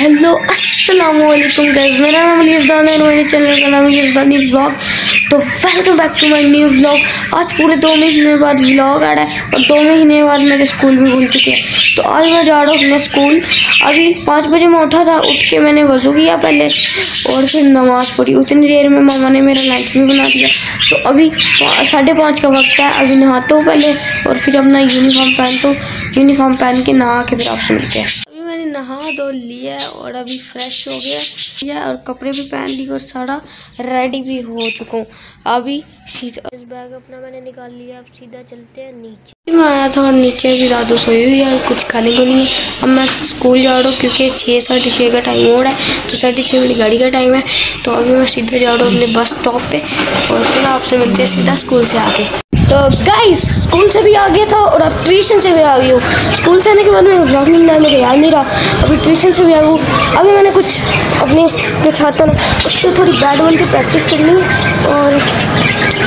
Hello अस्सलाम वालेकुम guys मेरा नाम यजदान है और मेरे चैनल का नाम है यजदानी व्लॉग तो welcome back to my new blog आज पूरे दो महीने बाद ब्लॉग आ रहा है और दो महीने बाद मेरे स्कूल भी खुल चुके हैं। तो आज मैं जा रहा हूँ अपने स्कूल अभी पाँच बजे मैं उठा था, उठ के मैंने वज़ू किया पहले और फिर नमाज़ पढ़ी। उतनी देर में मामा ने मेरा लंच भी बना दिया। तो अभी साढ़े पाँच का वक्त है। अभी नहाता हूँ पहले और फिर अपना यूनिफॉर्म पहनता हूँ। यूनिफॉर्म पहन के नहा के फिर आपसे मिलते हैं। नहा धो लिया और अभी फ्रेश हो गया। या और कपड़े भी पहन लिए और सारा रेडी भी हो चुका हूँ। अभी सीधा इस बैग अपना मैंने निकाल लिया, अब सीधा चलते हैं नीचे। मैं आया था और नीचे भी रात सोई हुई है कुछ खाने को नहीं है। अब मैं स्कूल जा रहा हूँ क्योंकि छः साढ़े छः का टाइम हो रहा है तो साढ़े छः मेरी गाड़ी का टाइम है। तो अभी मैं सीधा जा रहा हूँ अपने बस स्टॉप पर और फिर आपसे मिलते हैं सीधा स्कूल से आके तो गाइस स्कूल से भी आ गया था और अब ट्यूशन से भी आ गई हूँ। स्कूल से आने के बाद मैं व्लॉग ना मुझे याद नहीं रहा। अभी ट्यूशन से भी आ गई हूँ। अभी मैंने कुछ अपने जो छाता ना उस पर थोड़ी बैट बॉल की प्रैक्टिस करनी और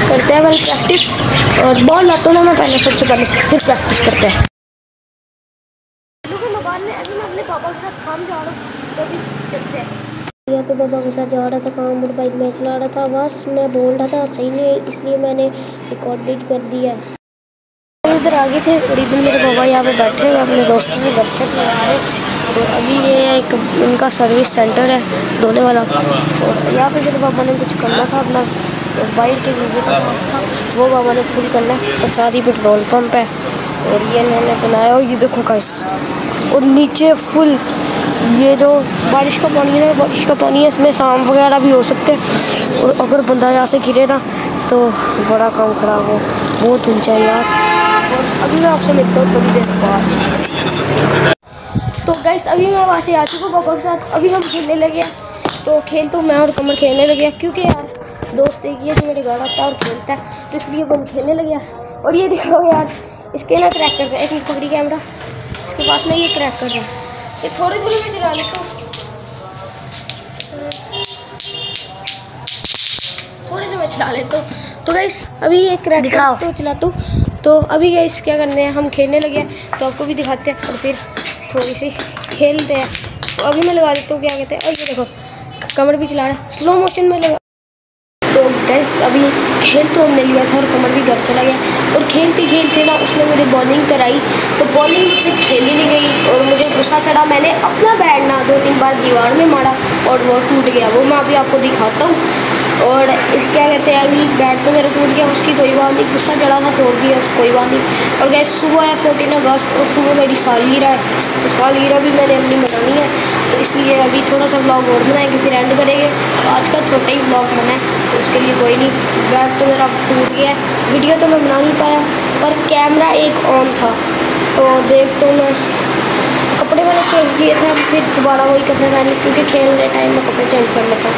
करते हैं पहले प्रैक्टिस और बॉल लाता हूँ ना, मैं पहले सबसे पहले फिर प्रैक्टिस करते हैं। पापा के साथ काम जा रहा हूँ तो भी चलते हैं। यहाँ पे पापा के साथ जा रहा था, काम और बाइक में चला रहा था। बस मैं बोल रहा था, सही नहीं इसलिए मैंने रिकॉर्डेड कर दिया। इधर आगे थे, और मेरे पापा यहाँ पे बैठे हुए, अपने दोस्तों से गपशप लगा रहे। तो अभी ये एक इनका सर्विस सेंटर है, धोने वाला। और यहाँ पे मेरे पापा ने कुछ करना था अपना बाइक के का था, वो पापा ने फुल करना है। और साथ ही पेट्रोल पम्प है, और ये मैंने बनाया, और ये देखो कैस और नीचे फुल ये जो बारिश का पानी है, बारिश का पानी है, इसमें शाम वगैरह भी हो सकते हैं। और अगर बंदा यहाँ से गिरे ना तो बड़ा काम खराब हो। बहुत ऊँचा है यार। अभी मैं आपसे मिलता हूँ थोड़ी देर बाद। तो गैस अभी मैं वहाँ से आ चुका हूँ पापा के साथ। अभी हम खेलने लगे तो खेल तो मैं और कमर खेलने लगे क्योंकि यार दोस्त एक ये मेरे घर आता और खेलता है। तो इसलिए वो खेलने लगे और ये दिखाओ यार, इसके ना क्रैक करते हैं, एक पकड़ी कैमरा इसके पास ना ये क्रैक कर रहा है। ये थोड़ी थोड़ी में चला लेता हूँ। थोड़ी सी मैं चला लेता हूँ। तो गाइस अभी क्रैक दिखाओ। तो चलाता हूँ। तो अभी गाइस क्या करने हैं? हम खेलने लगे हैं। तो आपको भी दिखाते हैं और फिर थोड़ी सी खेलते हैं। तो अभी मैं लगा देता हूँ क्या कहते हैं? और ये देखो कमर भी चला रहा है। स्लो मोशन में लगा तो गैस अभी खेल तो हमने लिया था और कमर भी चला गया। और खेलते खेलते ना उसने मुझे बॉलिंग कराई। तो बॉलिंग से खेली नहीं गई और मुझे गुस्सा चढ़ा। मैंने अपना बैट ना दो तीन बार दीवार में मारा और वो टूट गया। वो मैं अभी आपको दिखाता हूँ। और क्या कहते हैं, अभी बैट तो मेरा टूट गया, उसकी कोई बात नहीं, गुस्सा चढ़ा था, तोड़ दिया उसकी कोई बात नहीं। और गैस सुबह है फोर्टीन अगस्त, और सुबह मेरी सालगिरह है। तो सालगिरह भी मैंने अपनी मनानी है तो इसलिए अभी थोड़ा सा ब्लॉग और बनाएँगे फिर एंड करेंगे। तो आज का छोटा ही ब्लॉग बना है तो उसके लिए कोई नहीं। बैट तो मेरा टूट गया वीडियो तो मैं बना नहीं पाया, पर कैमरा एक ऑन था। तो देख तो मैं कपड़े मैंने चेंज किए थे, फिर दोबारा वही कपड़े पहने, क्योंकि खेलने टाइम में कपड़े चेंज कर लेता।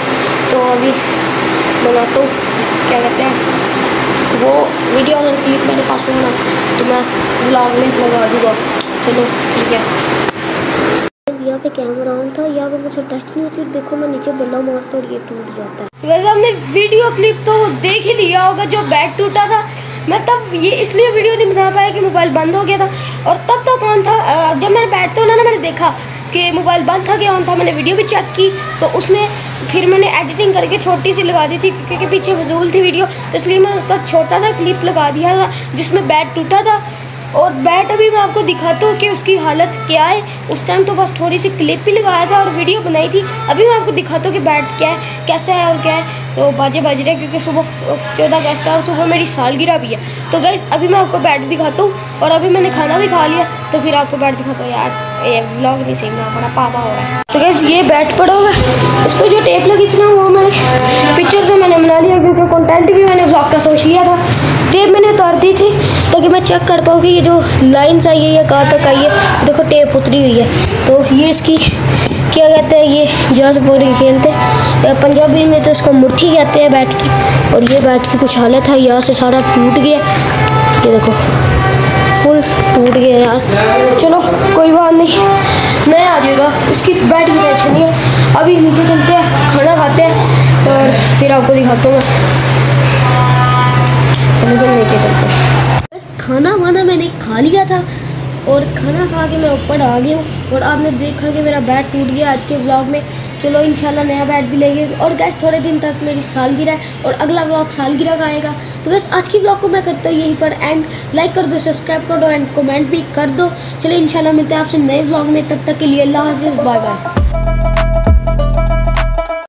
तो अभी बनाता हूँ क्या कहते हैं वो वीडियो अगर क्लिप मेरे पास होना तो मैं ब्लॉग में लगा दूँगा। चलो ठीक है। यहाँ पे कैमरा ऑन था यहाँ पे मुझे टच नहीं होती देखो मैं नीचे बल्ला मारता और ये टूट जाता है। तो वैसे हमने वीडियो क्लिप तो देख ही लिया होगा जो बैट टूटा था। मैं तब ये इसलिए वीडियो नहीं बना पाया कि मोबाइल बंद हो गया था। और तब तक ऑन था जब मैंने बैठते होना ना मैंने देखा। कि मोबाइल बंद था कि ऑन था, मैंने वीडियो भी चेक की तो उसमें फिर मैंने एडिटिंग करके छोटी सी लगा दी थी, क्योंकि पीछे फजूल थी वीडियो तो इसलिए मैं उसका छोटा सा क्लिप लगा दिया था, जिसमें बैट टूटा था, और बैट अभी मैं आपको दिखाता हूँ कि उसकी हालत क्या है। उस टाइम तो बस थोड़ी सी क्लिप भी लगाया था और वीडियो बनाई थी, अभी मैं आपको दिखाता हूँ कि बैट क्या है, कैसा है और क्या है। तो बाजे बज रहे क्योंकि सुबह चौदह अगस्त है और सुबह मेरी सालगिरह भी है। तो गैस अभी मैं आपको बैट दिखाता हूँ और अभी मैंने खाना भी खा लिया तो फिर आपको बैट दिखाता हूँ यार। ये ब्लॉग नहीं सही मैं बड़ा पापा हो रहा है। तो गैस ये बैट पड़ा हुआ है। इस पर जो टेप लगी थी ना, वो मैंने पिक्चर से मैंने बना लिया क्योंकि कंटेंट भी मैंने ब्लॉग का सोच लिया था। टेप मैंने उतार दी थी, ताकि मैं चेक कर पाऊँ कि ये जो लाइन्स आई है, या कहाँ तक आई है। देखो टेप उतरी हुई है। तो ये इसकी, क्या कहते हैं, ये जहाज़ पूरी खेलते हैं। पंजाबी में तो इसको मुट्ठी कहते हैं बैट की, और ये बैट की कुछ हालत है, यहाँ से सारा टूट गया। ये देखो, फुल टूट गया यार। चलो, कोई बात नहीं। नया आ जाएगा इसकी बैट की टेंशन नहीं है। अभी नीचे चलते हैं, खाना खाते हैं, और फिर आपको दिखाता हूँ मैं। नीचे चलते हैं। बस खाना वाना मैंने खा लिया था। और खाना खा के मैं ऊपर आ गई हूँ और आपने देखा कि मेरा बैट टूट गया आज के ब्लॉग में। चलो, इंशाल्लाह नया बैट भी लेंगे। और गैस थोड़े दिन तक मेरी सालगिरह है और अगला ब्लॉग सालगिरह का आएगा। तो गैस आज की ब्लॉग को मैं करता हूँ यहीं पर एंड लाइक कर दो सब्सक्राइब कर दो एंड कमेंट भी कर दो। चलो, इंशाल्लाह मिलते हैं आपसे नए ब्लॉग में। तब तक के लिए अल्लाह हाफिज़ बाय बाय